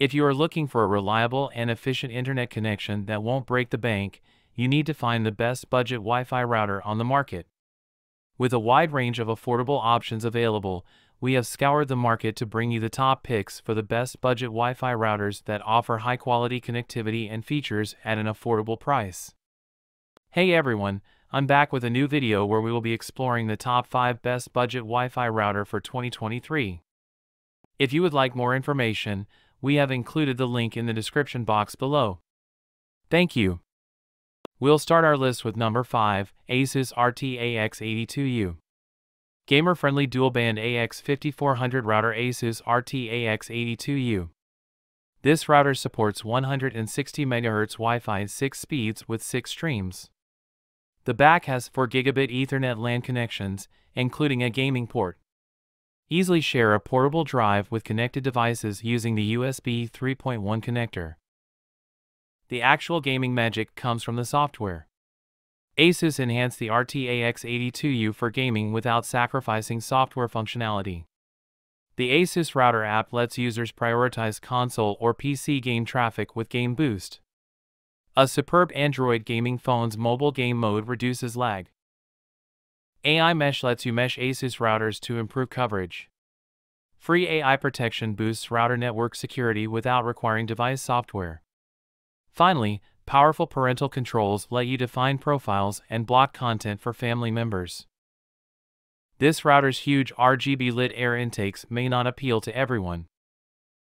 If you are looking for a reliable and efficient internet connection that won't break the bank, you need to find the best budget Wi-Fi router on the market. With a wide range of affordable options available, we have scoured the market to bring you the top picks for the best budget Wi-Fi routers that offer high-quality connectivity and features at an affordable price. Hey everyone, I'm back with a new video where we will be exploring the top 5 best budget Wi-Fi router for 2023. If you would like more information, we have included the link in the description box below. Thank you. We'll start our list with number 5, Asus RT-AX82U. Gamer-friendly dual-band AX5400 router Asus RT-AX82U. This router supports 160 MHz Wi-Fi 6 speeds with 6 streams. The back has 4 gigabit Ethernet LAN connections, including a gaming port. Easily share a portable drive with connected devices using the USB 3.1 connector. The actual gaming magic comes from the software. Asus enhanced the RT-AX82U for gaming without sacrificing software functionality. The Asus Router app lets users prioritize console or PC game traffic with Game Boost. A superb Android gaming phone's mobile game mode reduces lag. AI Mesh lets you mesh Asus routers to improve coverage. Free AI protection boosts router network security without requiring device software. Finally, powerful parental controls let you define profiles and block content for family members. This router's huge RGB lit air intakes may not appeal to everyone.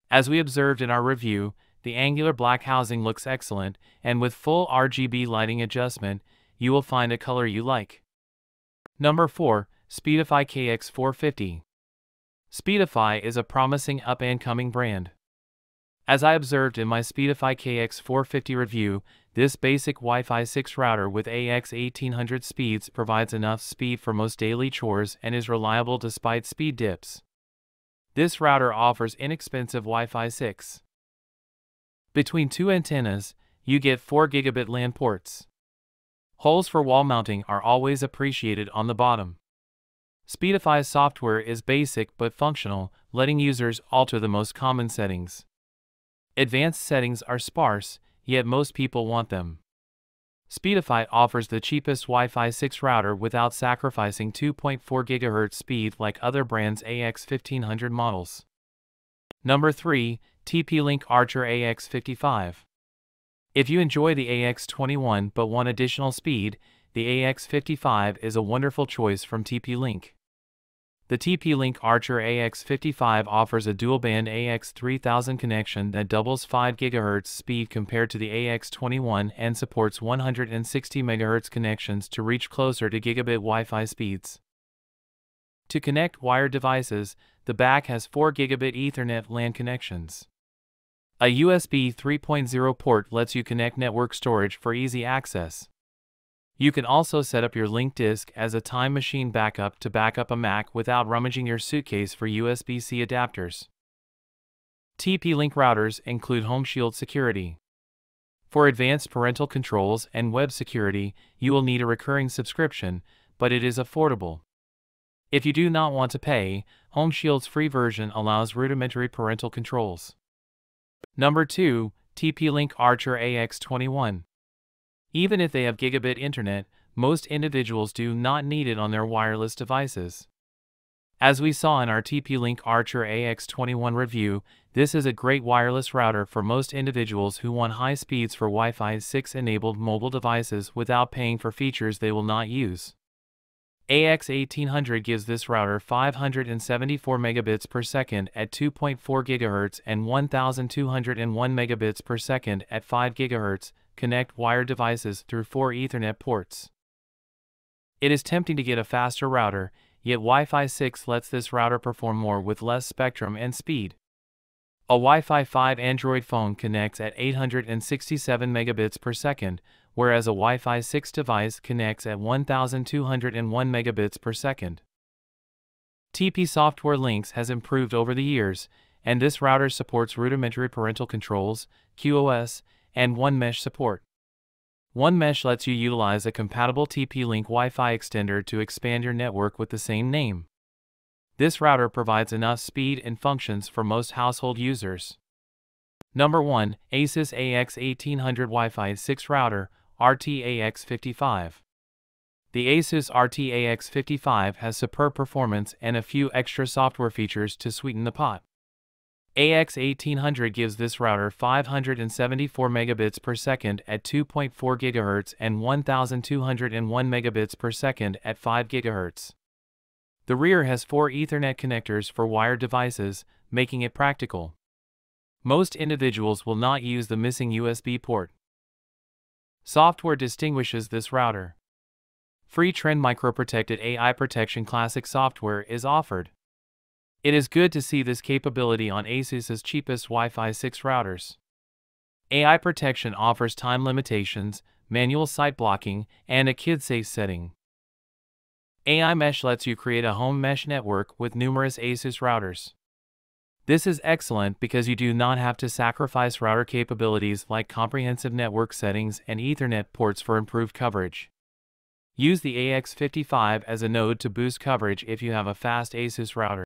As we observed in our review, the angular black housing looks excellent, and with full RGB lighting adjustment, you will find a color you like. Number 4, Speedefy KX450. Speedefy is a promising up-and-coming brand. As I observed in my Speedefy KX450 review, this basic Wi-Fi 6 router with AX1800 speeds provides enough speed for most daily chores and is reliable despite speed dips. This router offers inexpensive Wi-Fi 6. Between two antennas, you get 4 gigabit LAN ports. Holes for wall mounting are always appreciated on the bottom. Speedefy's software is basic but functional, letting users alter the most common settings. Advanced settings are sparse, yet most people want them. Speedefy offers the cheapest Wi-Fi 6 router without sacrificing 2.4 GHz speed like other brands' AX1500 models. Number 3, TP-Link Archer AX55. If you enjoy the AX21 but want additional speed, the AX55 is a wonderful choice from TP-Link. The TP-Link Archer AX55 offers a dual-band AX3000 connection that doubles 5 GHz speed compared to the AX21 and supports 160 MHz connections to reach closer to gigabit Wi-Fi speeds. To connect wired devices, the back has 4 gigabit Ethernet LAN connections. A USB 3.0 port lets you connect network storage for easy access. You can also set up your link disk as a time machine backup to back up a Mac without rummaging your suitcase for USB-C adapters. TP-Link routers include Home Shield security. For advanced parental controls and web security, you will need a recurring subscription, but it is affordable. If you do not want to pay, Home Shield's free version allows rudimentary parental controls. Number 2, TP-Link Archer AX21. Even if they have gigabit internet, most individuals do not need it on their wireless devices. As we saw in our TP-Link Archer AX21 review, this is a great wireless router for most individuals who want high speeds for Wi-Fi 6 enabled mobile devices without paying for features they will not use. AX1800 gives this router 574 megabits per second at 2.4 GHz and 1201 megabits per second at 5 GHz, connect wired devices through four Ethernet ports. It is tempting to get a faster router, yet Wi-Fi 6 lets this router perform more with less spectrum and speed. A Wi-Fi 5 Android phone connects at 867 megabits per second, whereas a Wi-Fi 6 device connects at 1201 megabits per second. TP Software Links has improved over the years, and this router supports rudimentary parental controls, QoS, and One Mesh support. One Mesh lets you utilize a compatible TP-Link Wi-Fi extender to expand your network with the same name. This router provides enough speed and functions for most household users. Number 1, Asus AX1800 Wi-Fi 6 Router, RTAX55. The Asus RTAX55 has superb performance and a few extra software features to sweeten the pot. AX1800 gives this router 574 megabits per second at 2.4 GHz and 1201 megabits per second at 5 GHz. The rear has four Ethernet connectors for wired devices, making it practical. Most individuals will not use the missing USB port. Software distinguishes this router. Free Trend Micro-protected AI Protection Classic software is offered. It is good to see this capability on Asus's cheapest Wi-Fi 6 routers. AI protection offers time limitations, manual site blocking, and a kid-safe setting. AI Mesh lets you create a home mesh network with numerous Asus routers. This is excellent because you do not have to sacrifice router capabilities like comprehensive network settings and Ethernet ports for improved coverage. Use the AX55 as a node to boost coverage if you have a fast Asus router.